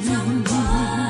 阵。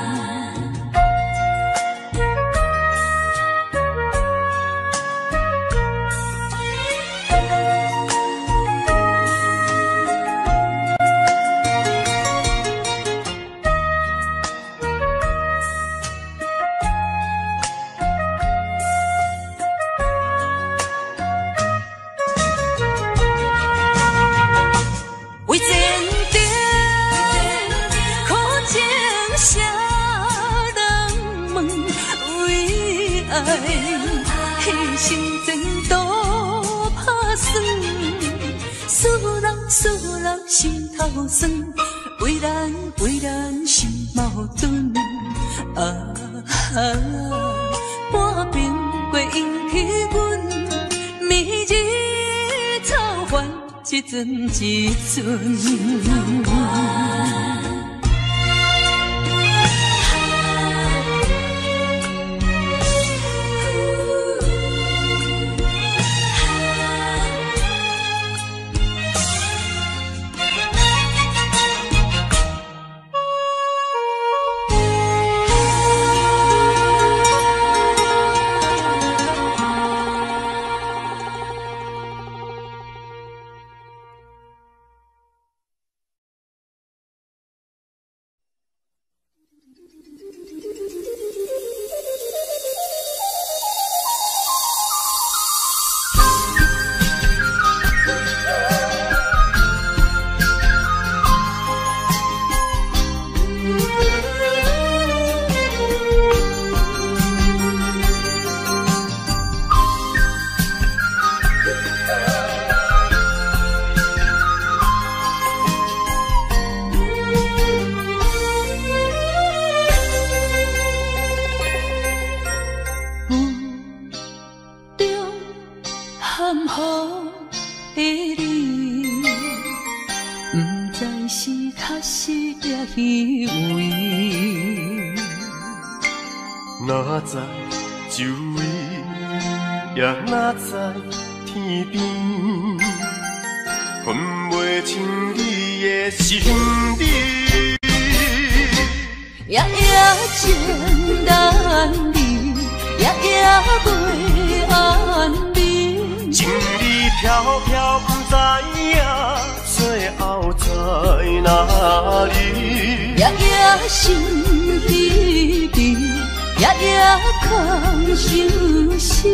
空相思。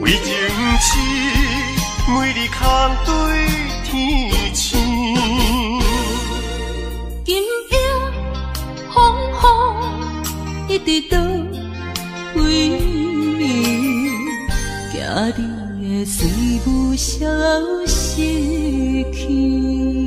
为情痴，每日空对天星。今夜风雨一直到为暝，惊你的随无消息去。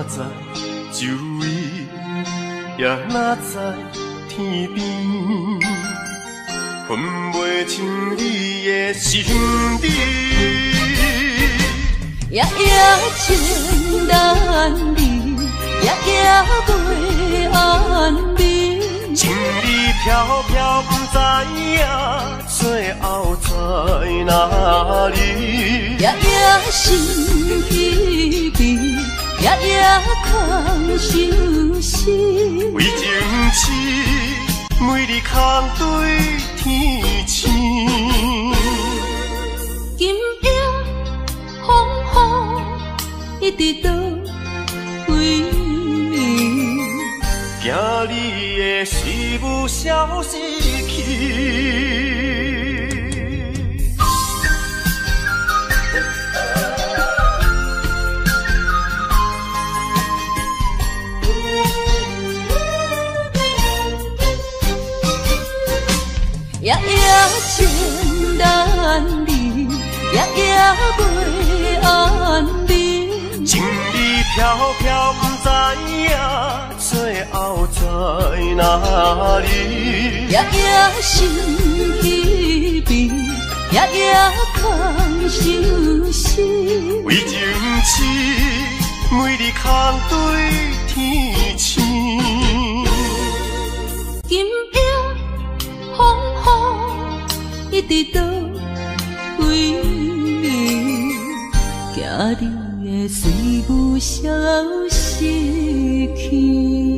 哪知周围，也哪知天边，分袂清你的心底。夜夜情难离，夜夜袂安眠。情意飘飘，不知影最后在哪里。夜夜心稀微，夜夜空相思。为情痴，每日空对天星。今夜风雨一直到为暝。惊你的随无消息去。情难离，夜夜袂安眠。情意飘飘，不知影最后在哪里。夜夜心稀微，夜夜空相思。为情痴，每日空对天星。今夜风雨一直到为暝，行入的随雾消失去。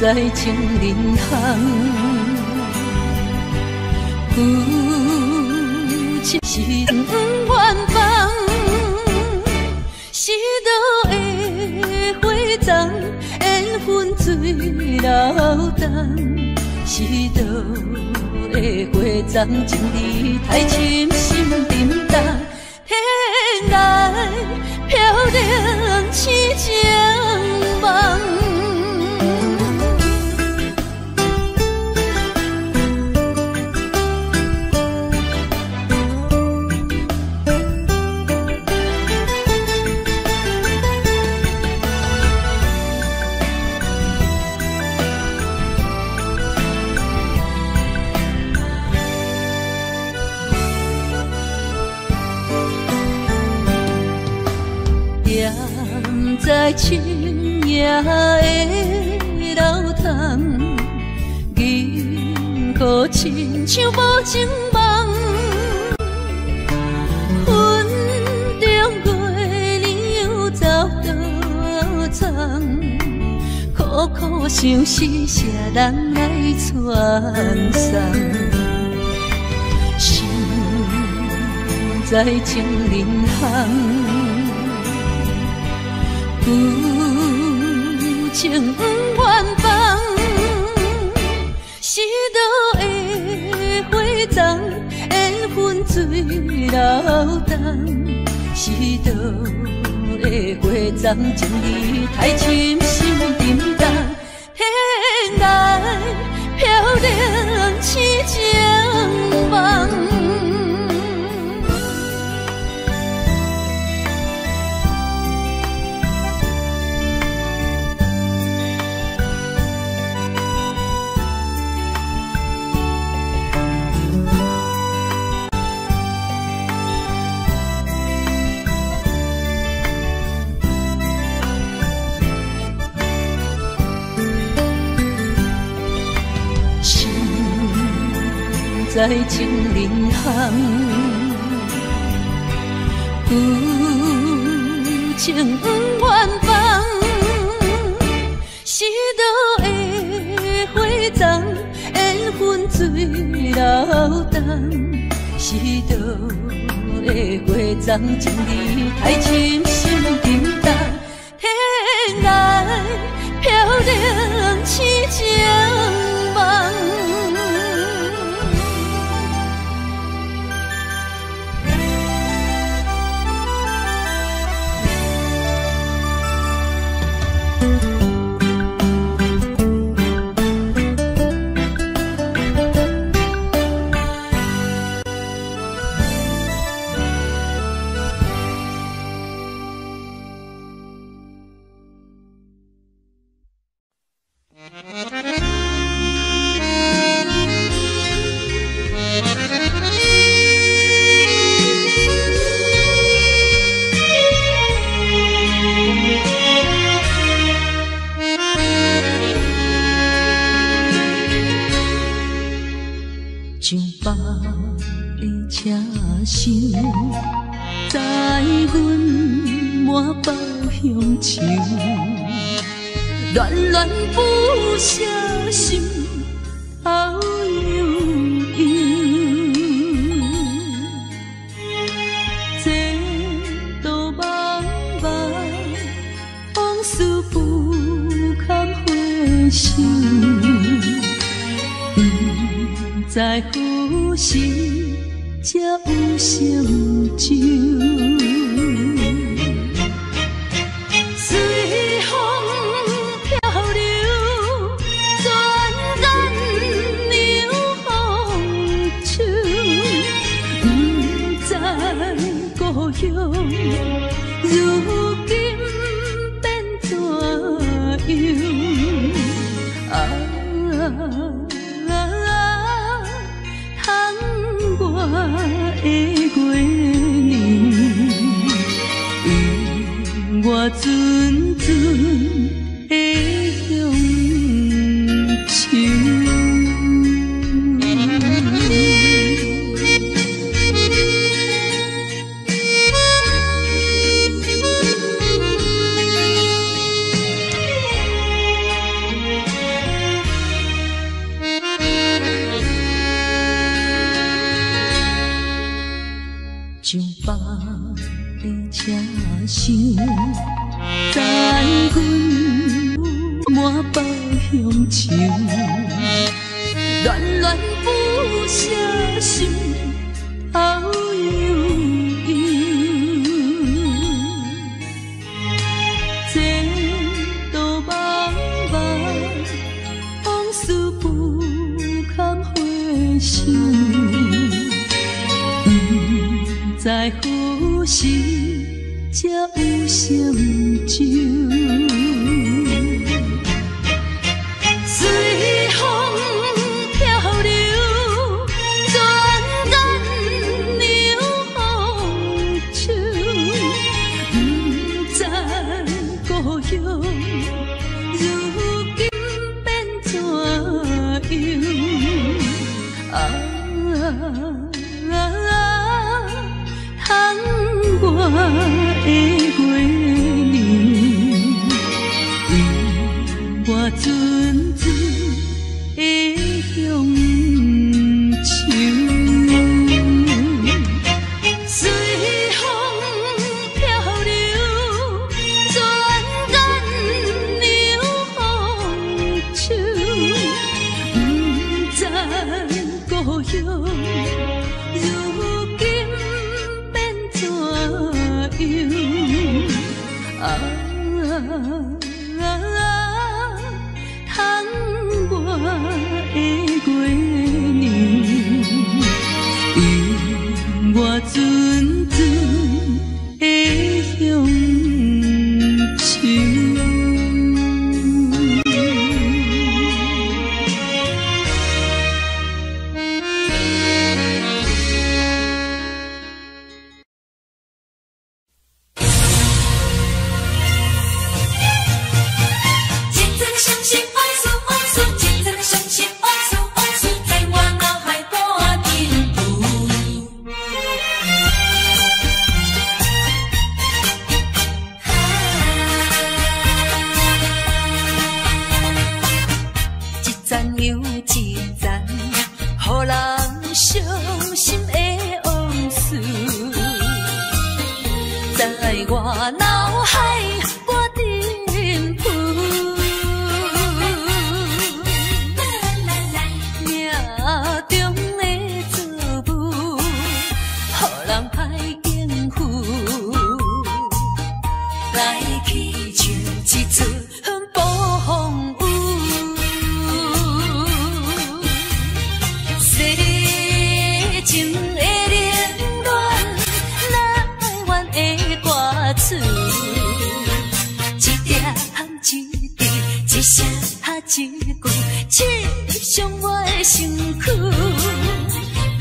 在情人行，夫妻心远方，是倒的花丛，缘分最流动，是倒的花丛，情意太深，心沉重，天涯飘零痴情梦。像无情梦，云中月亮走多藏，苦苦相思谁人来传送？心在情人行。夫情的花丛，缘分最流动。是倒的花丛，情意太深，心沉在情人行，有情不愿放，是倒的花丛，缘分水流动，是倒的花丛，情义太深心想，不知何时才有成就。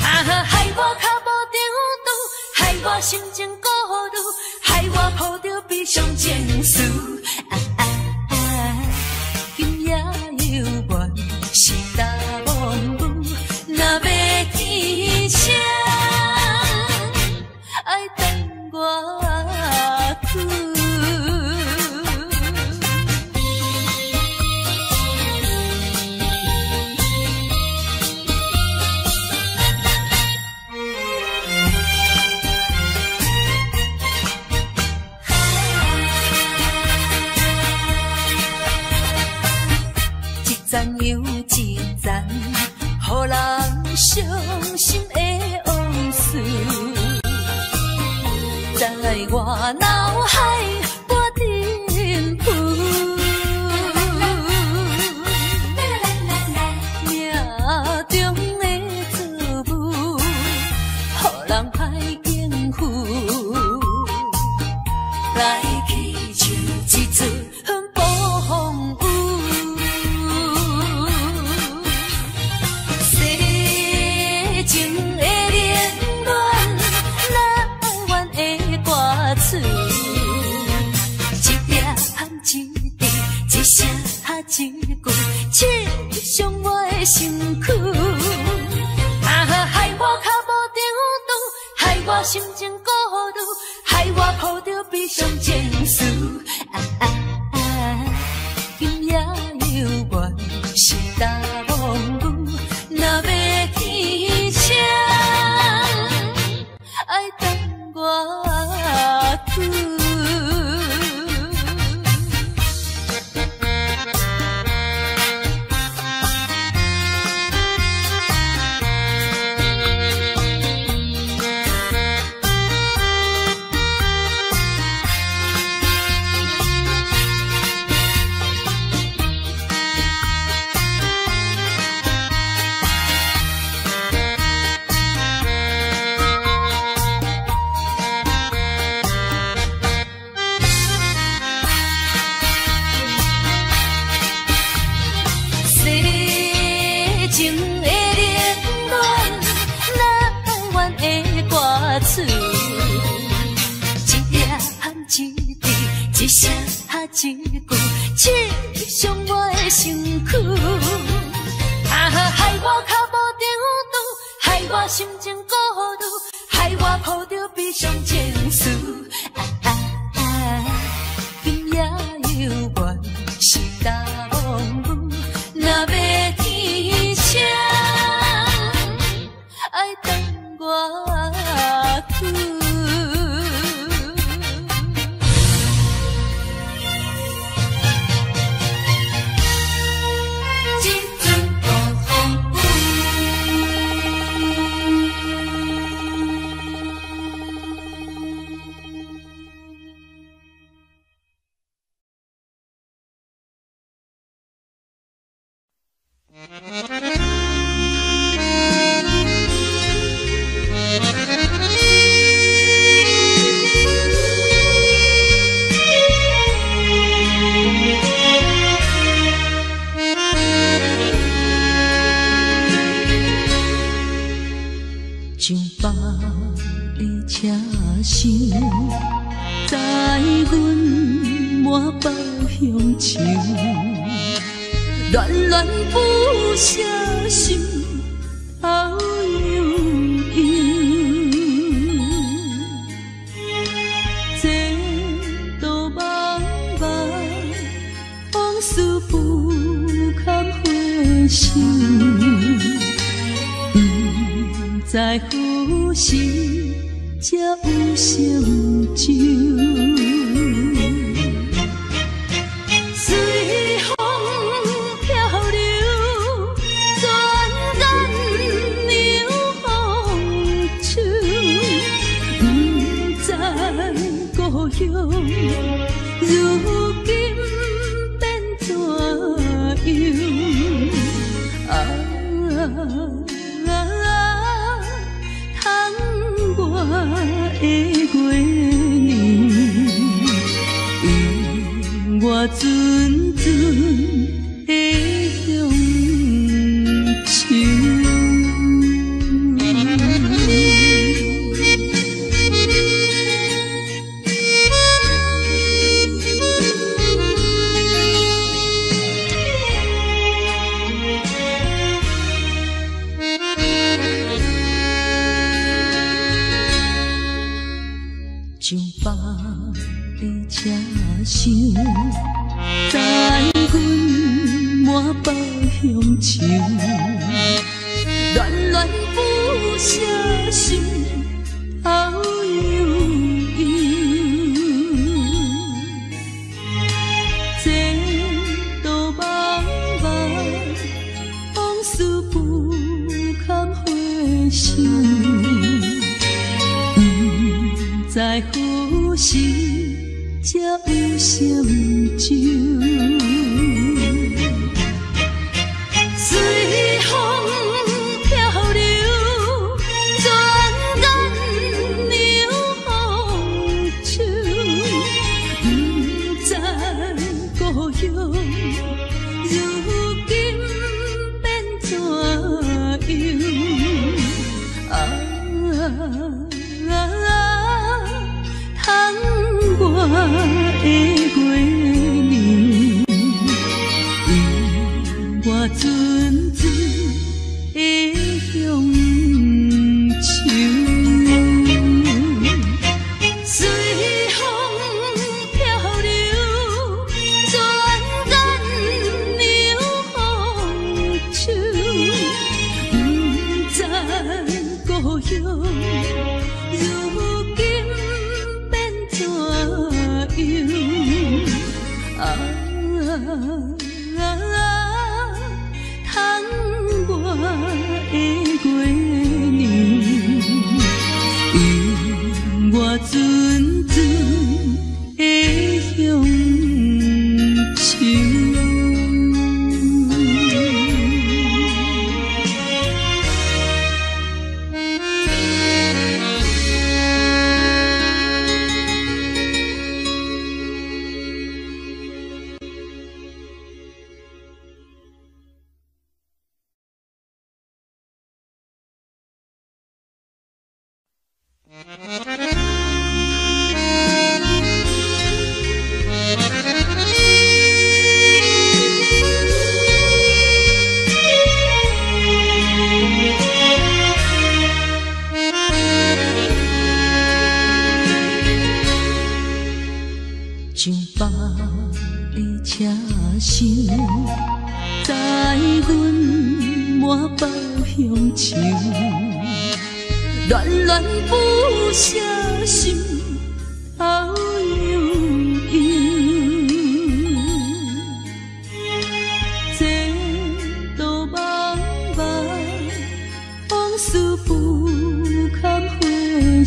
啊，害我脚步丢丢，害我心情孤独。花。心情孤独，害我抱着悲伤情绪。show.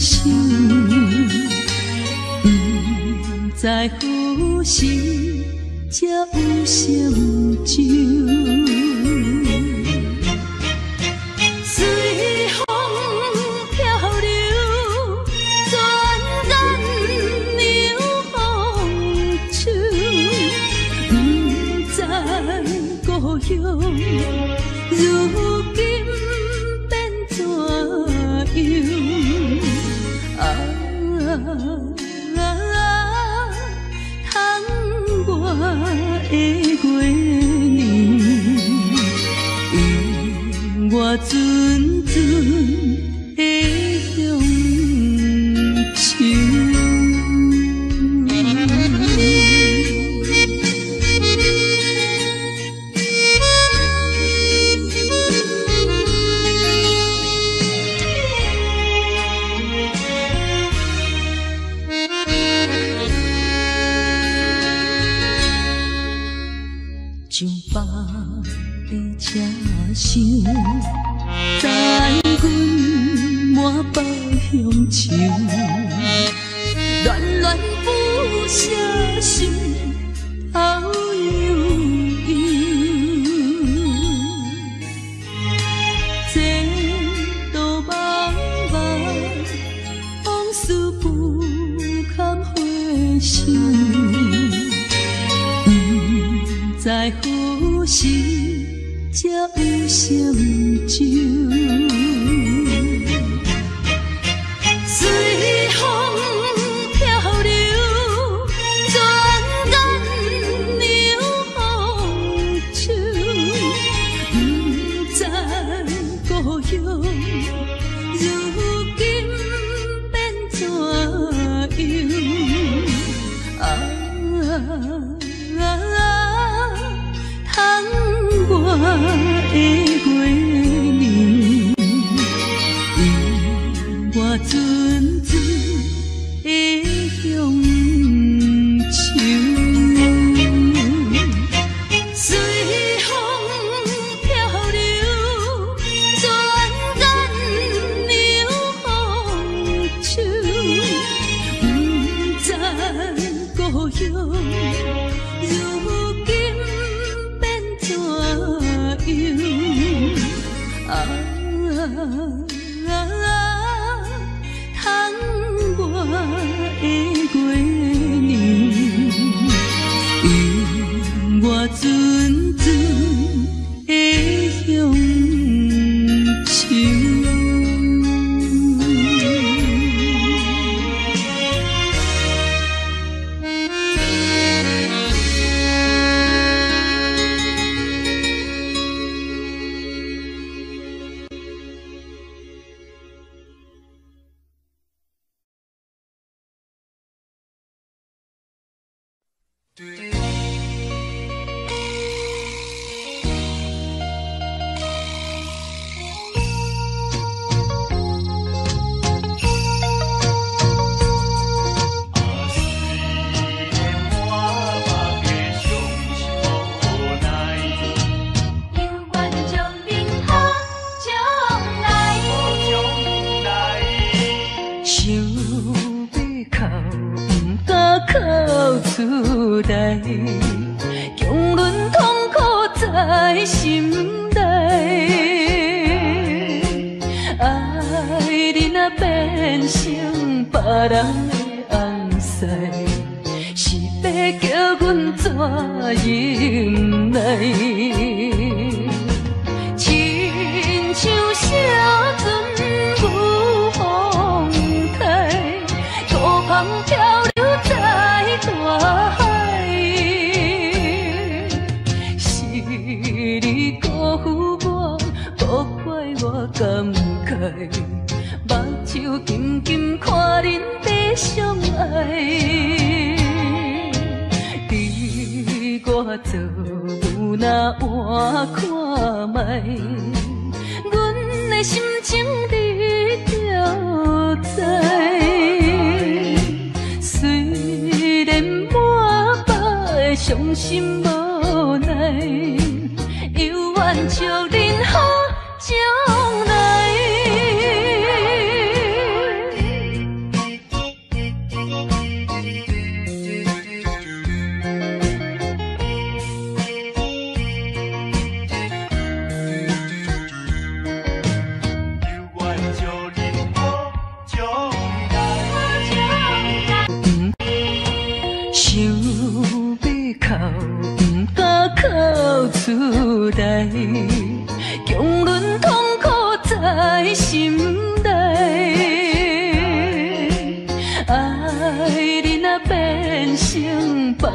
想，不知何时才有成就。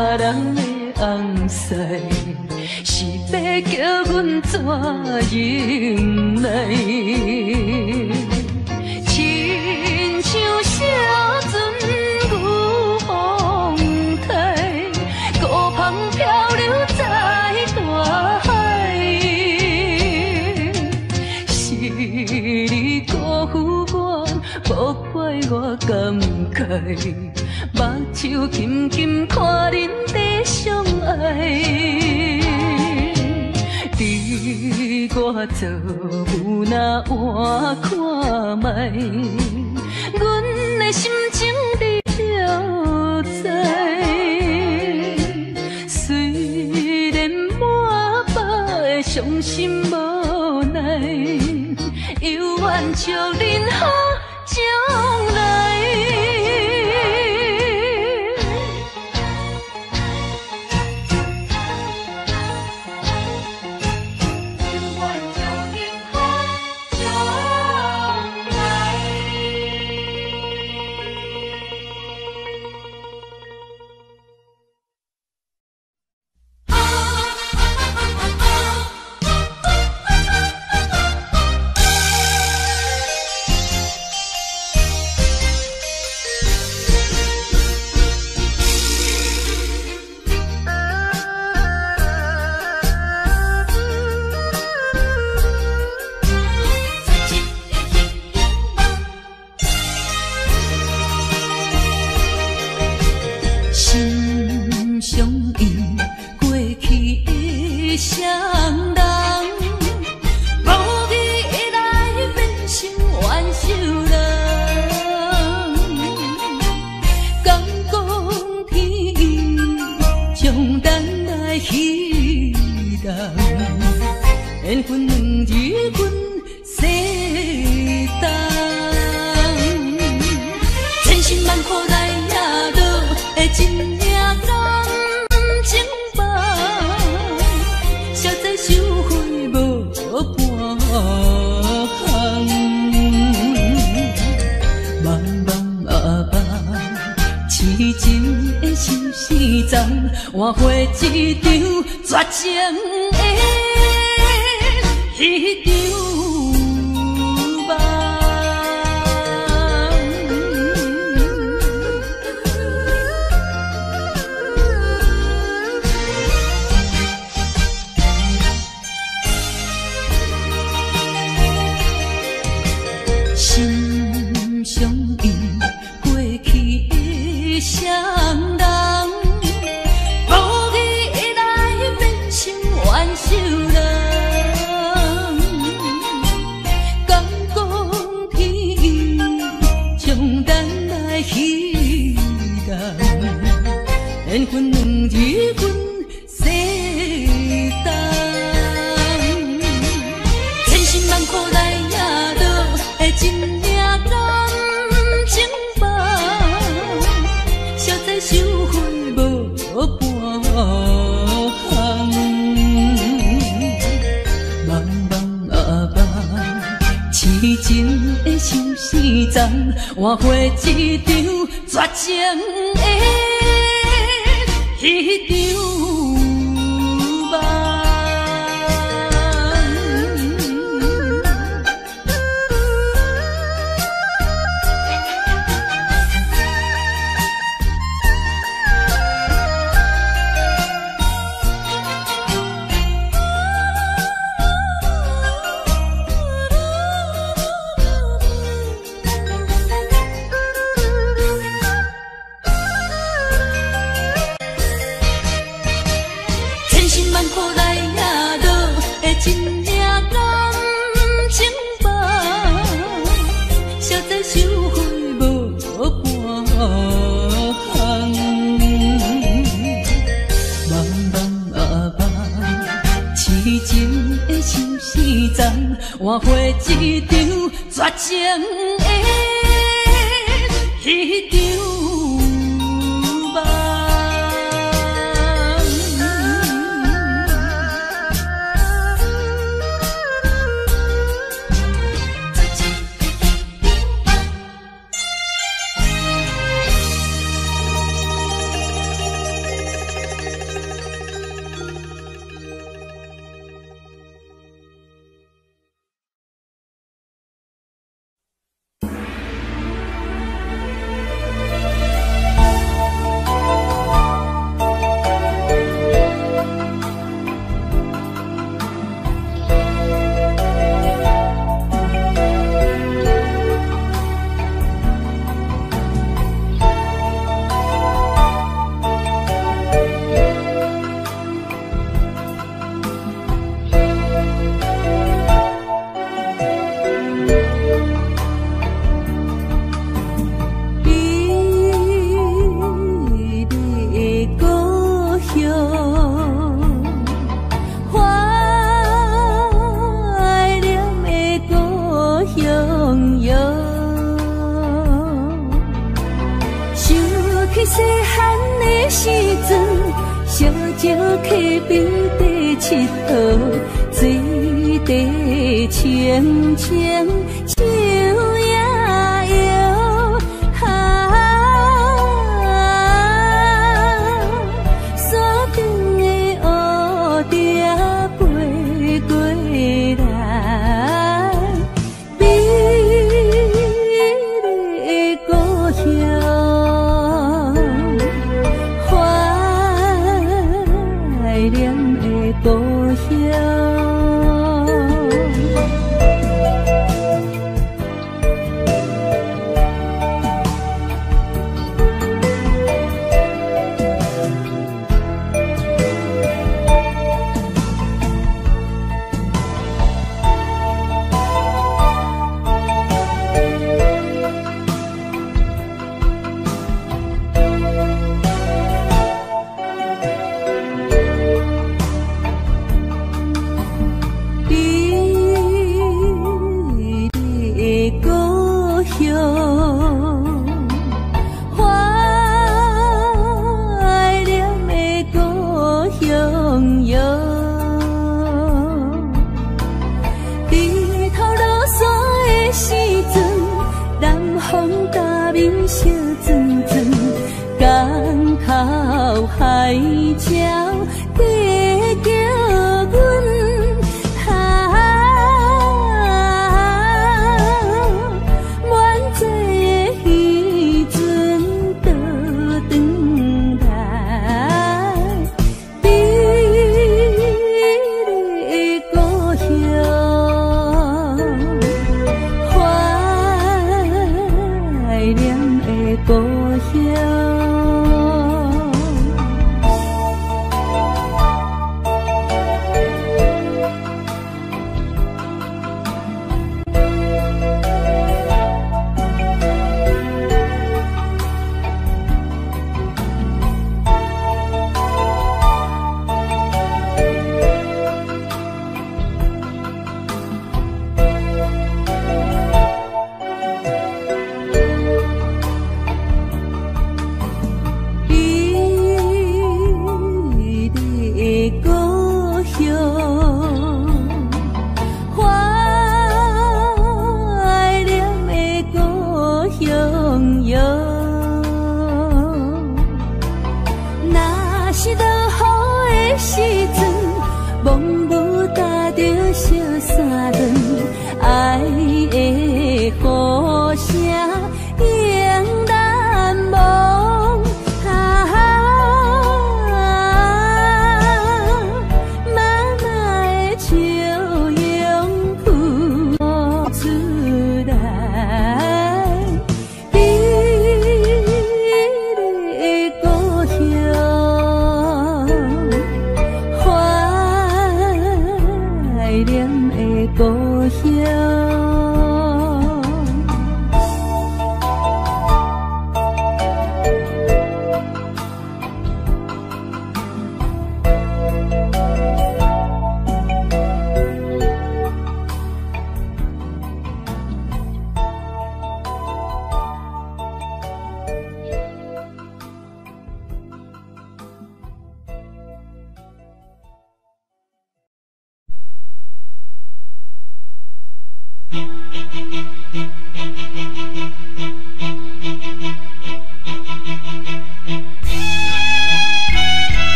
别人的红腮，是要叫阮怎忍耐？亲像小船遇风台，孤芳漂流在大海，是你辜负我，不怪我感慨。目睭金金看恁的相爱，伫我做牛那换看卖，阮的心情你了知。虽然伤心无奈，犹原笑恁好。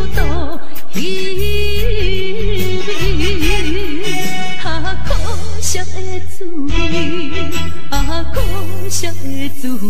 味道，啊，可惜的滋味，啊，可惜的滋味。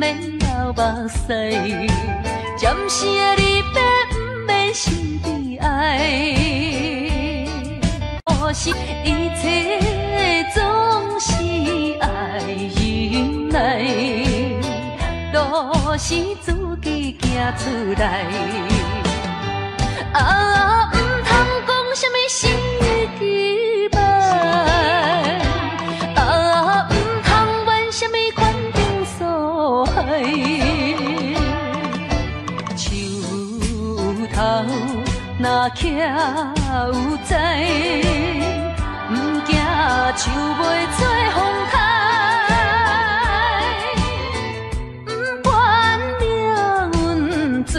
免流目屎，暂时的离别不免心悲哀。可惜一切总是爱忍耐，都是自己走出来。啊，唔通讲什么心。有知，毋惊树袂做风台，不管命运怎。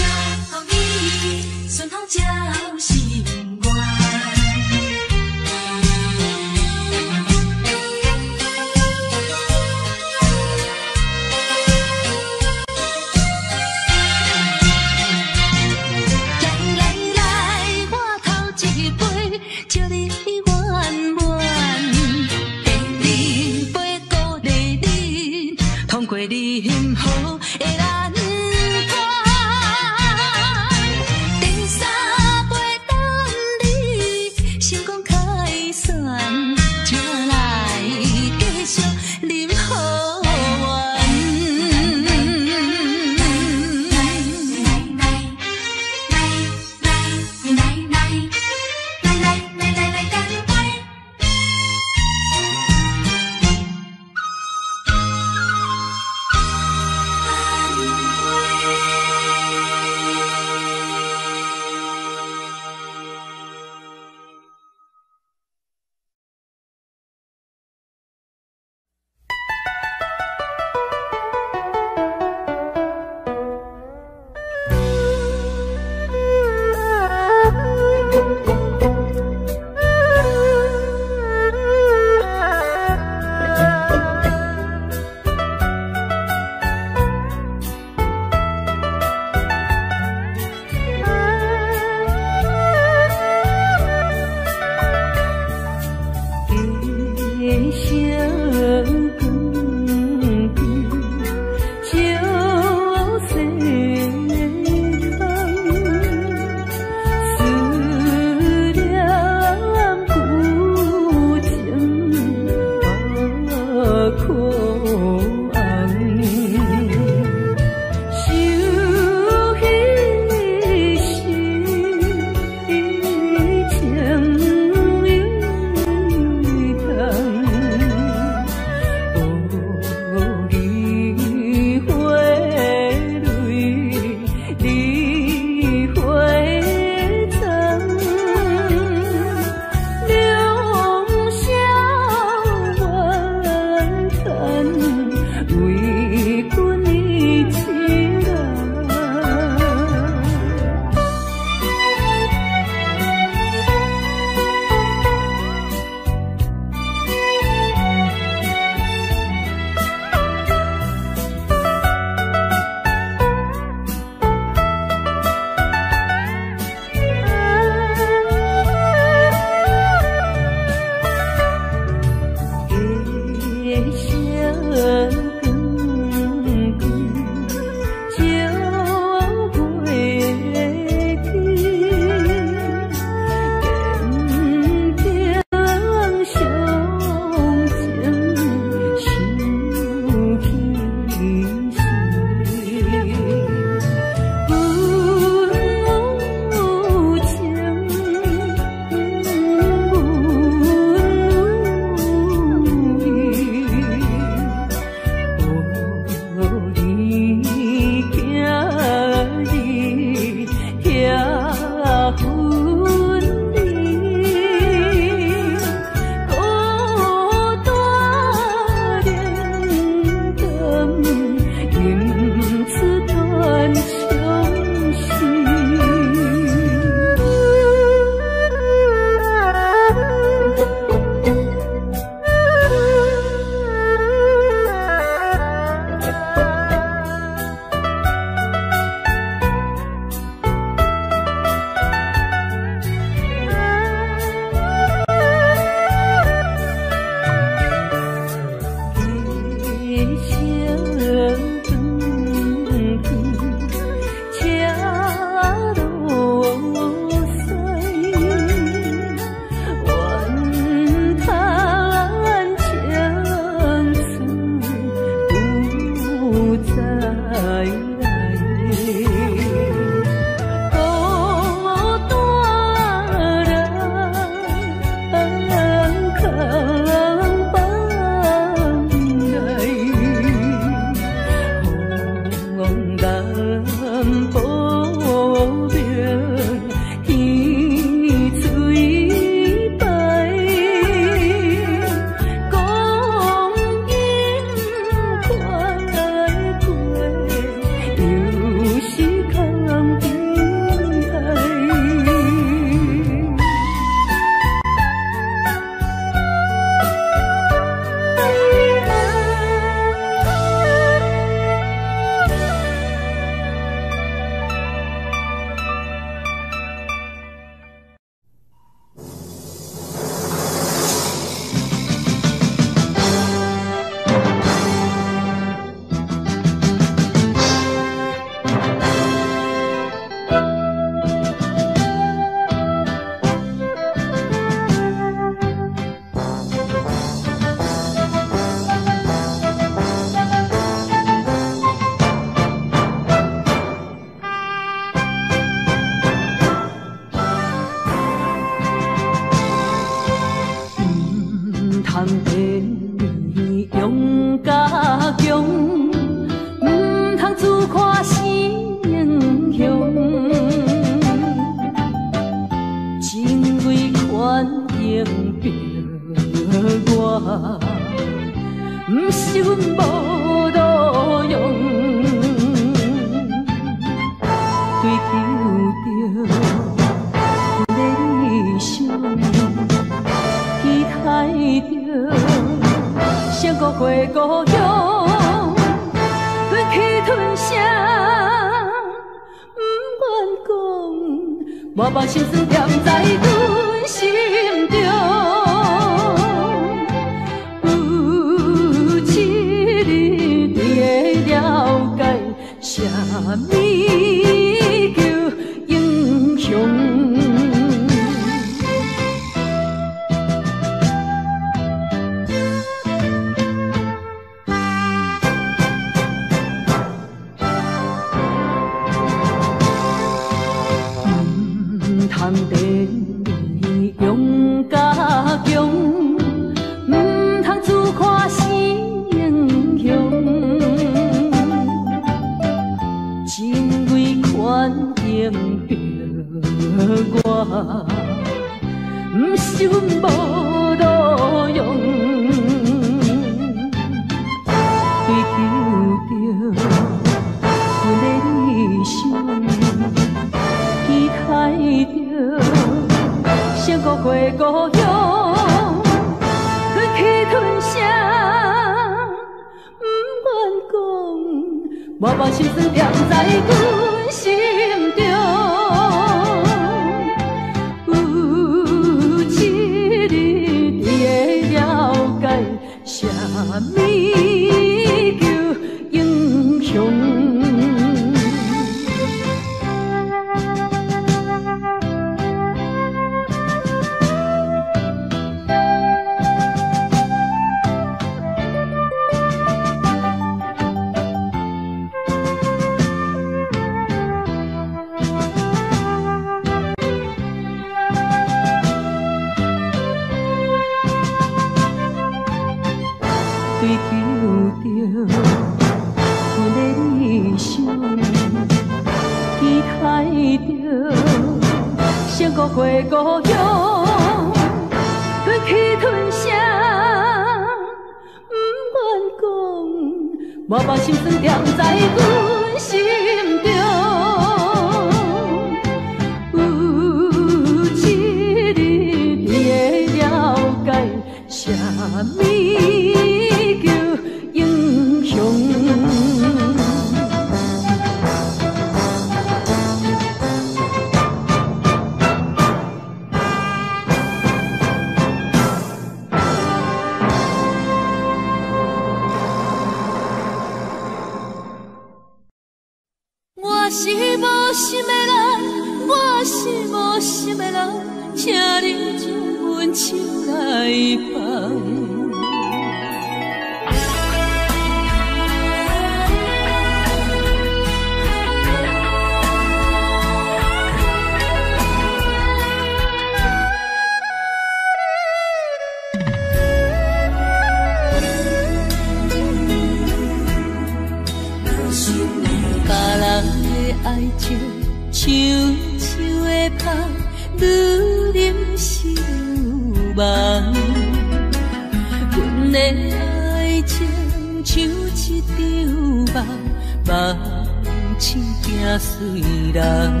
水人，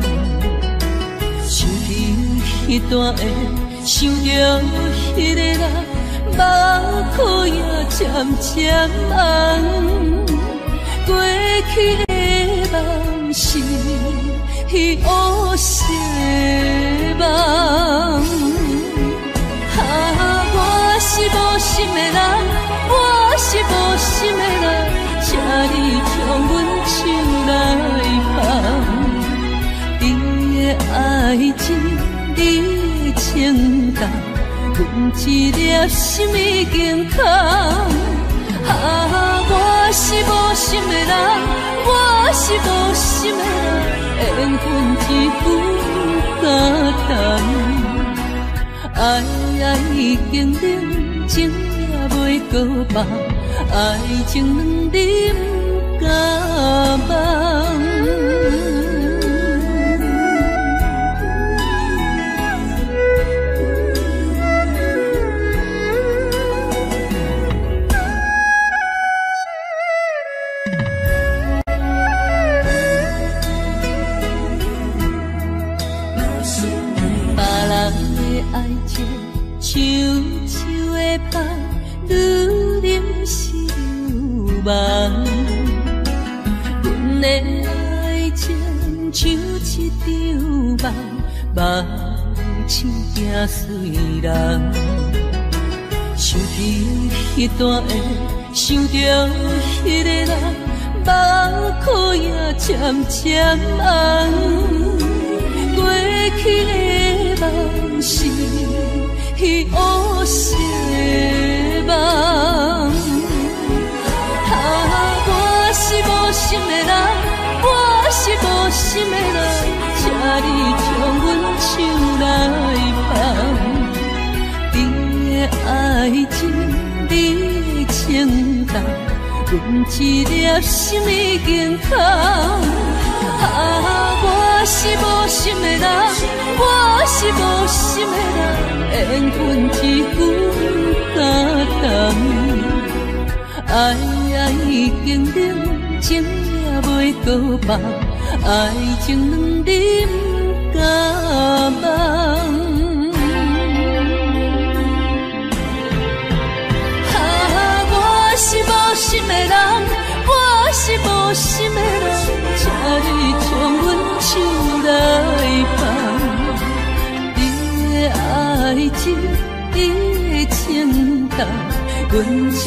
想起那段的，想着那个人，目眶也渐渐红。过去的梦是黑色的梦。啊，我是无心的人，我是无心的人，请你将阮手来。你的爱情，你的情感，阮一粒心已经空。啊，我是无心的人，我是无心的人，缘分只付甲等。爱啊，已经冷，情也袂搁放，爱情两字不敢放。Ooh. 醒惊碎人。想起迄段的，想着迄个人，目眶也渐渐红。过去的梦是乌色梦，啊，我是无心的人，我是无心的人，请你将阮手来。你的爱情，你的情重，阮一粒心已经空。啊，我是无心的人，我是无心的人，缘分一句感动。爱啊已经冷，情也袂搁放，爱情两人敢梦。心的人，我是无心的人，请你将阮手来放。你的爱情，你的情重，阮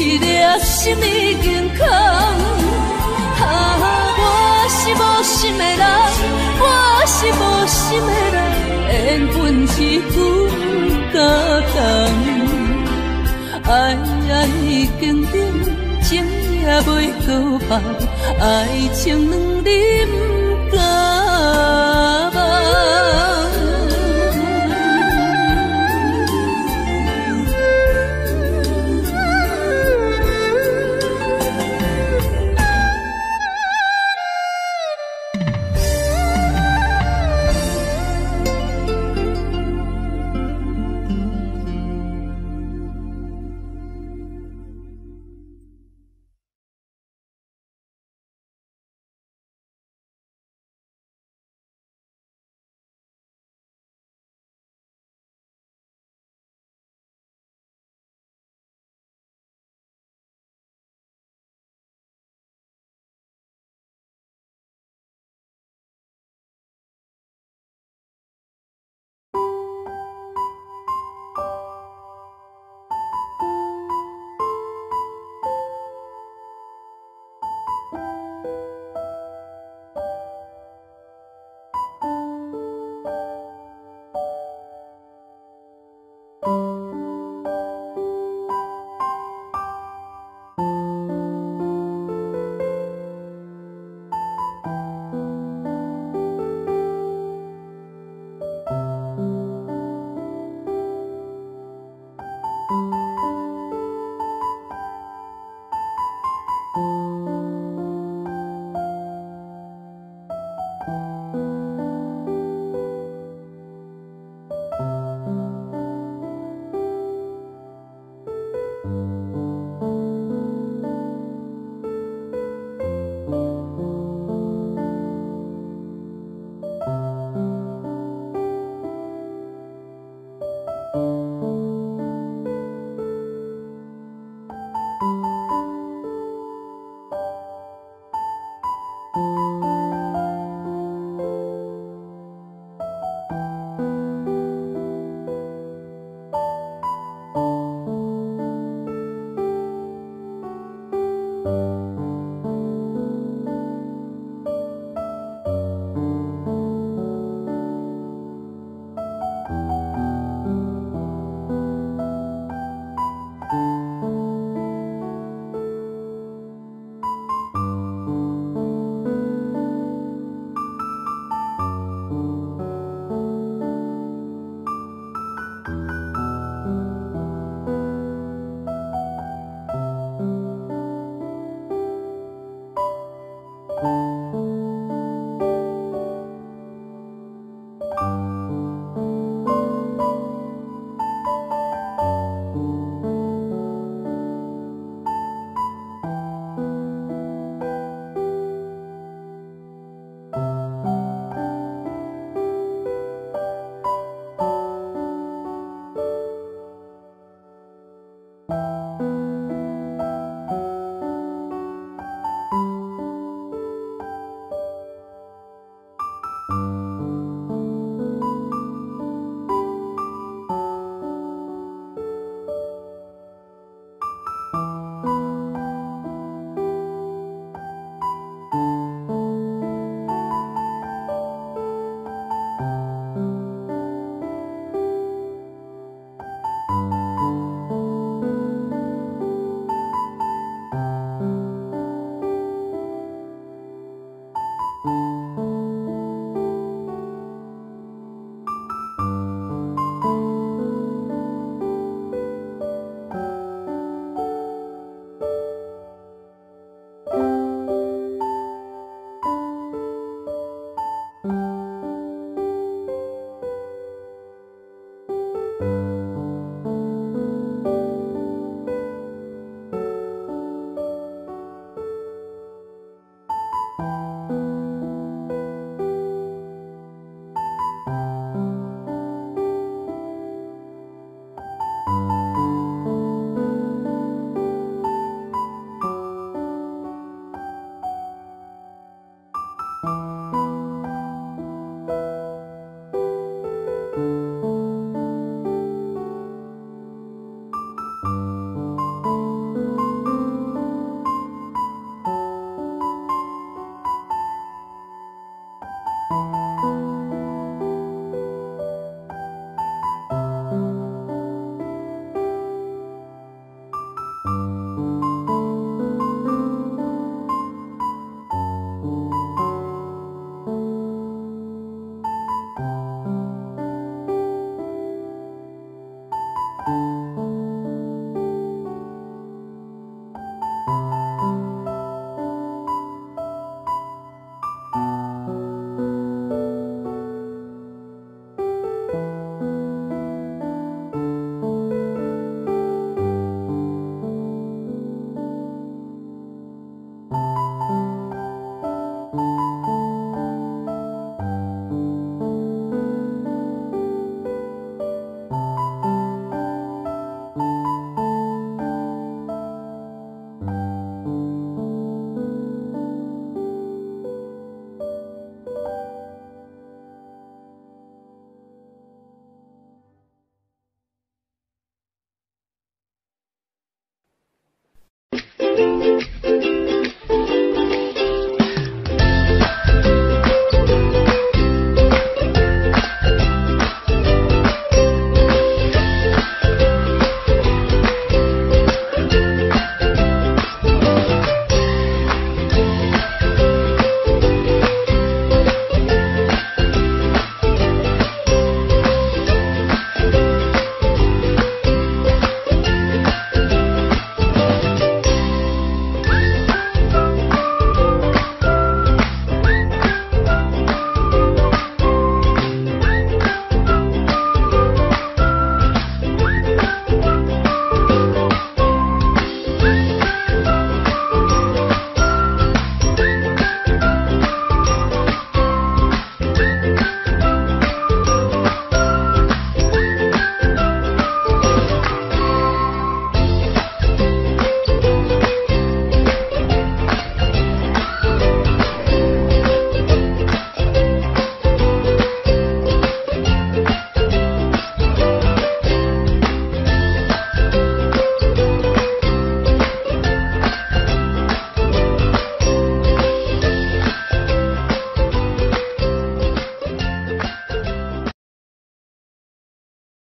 一粒心已经空。啊，我是无心的人，我是无心的人，缘分一句感动。爱啊已经冷，情也袂搁放，爱情两